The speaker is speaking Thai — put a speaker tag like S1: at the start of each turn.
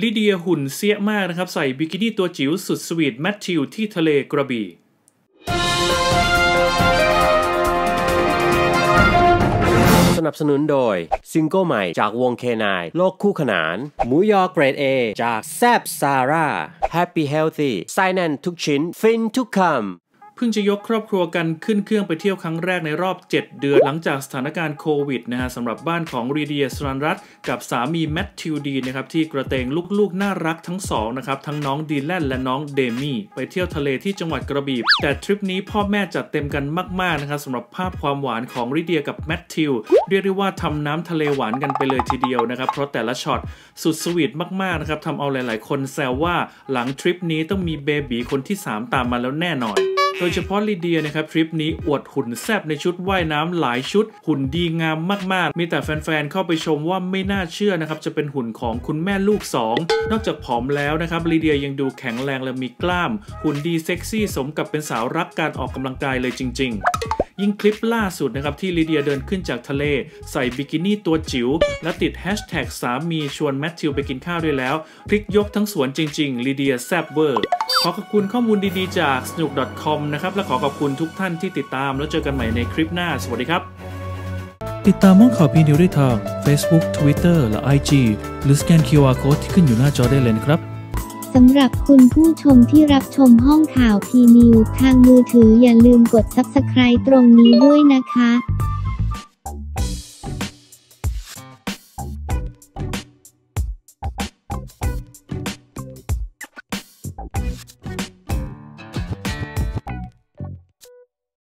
S1: ลิเดียหุ่นเซี๊ยะมากนะครับ ใส่บิกินี่ตัวจิ๋วสุดสวีทแมทธิวที่ทะเลกระบี่
S2: สนับสนุนโดย ซิงเกิลใหม่จากวงเคนายโลกคู่ขนาน หมูยอเกรด A จากแซบซาร่า Happy Healthy ไส้แน่นทุกชิ้น ฟินทุกคำ เพิ่
S1: งจะยกครอบครัวกันขึ้นเครื่องไปเที่ยวครั้งแรกในรอบ 7 เดือน หลังจากสถานการณ์โควิดนะฮะสำหรับบ้านของลิเดีย ศรัณย์รัชต์กับสามีแมทธิวดีนะครับที่กระเตงลูกๆ น่ารักทั้งสองนะครับทั้งน้องดีแลนและน้องเดมี่ไปเที่ยวทะเลที่จังหวัดกระบี่แต่ทริปนี้พ่อแม่จัดเต็มกันมากๆนะครับสำหรับภาพความหวานของรีเดียกับแมทธิวเรียกได้ว่าทำน้ำทะเลหวานกันไปเลยทีเดียวนะครับเพราะแต่ละช็อตสุดสวีทมากๆนะครับทำเอาหลาย ๆ คนแซวว่าหลังทริปนี้ต้องมีเบบีคนที่ 3 ตามมาแล้วแน่นอน โดยเฉพาะลีเดียนะครับทริปนี้อวดหุ่นแซบในชุดว่ายน้ำหลายชุด หุ่นดีงามมากๆ มีแต่แฟนๆเข้าไปชมว่าไม่น่าเชื่อนะครับจะเป็นหุ่นของคุณแม่ลูก 2 นอกจากผอมแล้วนะครับลิเดียยังดูแข็งแรงและมีกล้าม หุ่นดีเซ็กซี่สมกับเป็นสาวรักการออกกำลังกายเลยจริง ๆยิ่งคลิปล่าสุดนะครับที่ลิเดียเดินขึ้นจากทะเล ใส่บิกินี่ตัวจิ๋วและติดแฮชแท็กสามีชวนแมทธิวไปกินข้าวด้วยแล้ว พริกยกทั้งสวนจริง ๆลิเดียแซบเวอร์ ขอขอบคุณข้อมูลดีๆจาก sanook.com นะครับและขอขอบคุณทุกท่านที่ติดตามแล้วเจอกันใหม่ในคลิปหน้า สวัสดีครับ
S3: ติดตามม้องข่าวพีนิวได้ทาง Facebook Twitter และ IG หรือสแกน QR Code ที่ขึ้นอยู่หน้าจอได้เลยครับ
S4: สำหรับคุณผู้ชมที่รับชมห้องข่าวพีนิวทางมือถืออย่าลืมกด Subscribe ตรงนี้ด้วยนะคะ